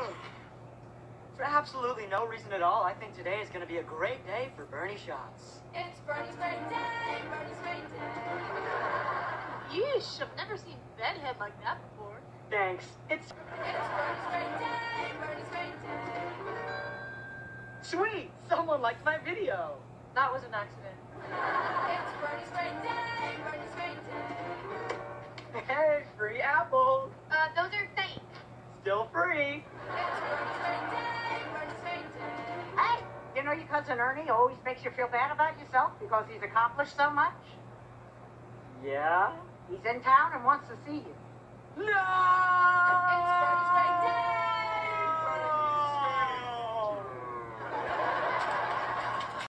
Hmm. For absolutely no reason at all, I think today is going to be a great day for Bernie Schotz. It's Bernie's great day, Bernie's great day. Yeesh, I've never seen bedhead like that before. Thanks. It's It's Bernie's great day, Bernie's great day. sweet. Someone liked my video. That was an accident. Still free. It's Bernie's great day, Bernie's great day. Hey, you know your cousin Ernie always makes you feel bad about yourself because he's accomplished so much? Yeah? He's in town and wants to see you.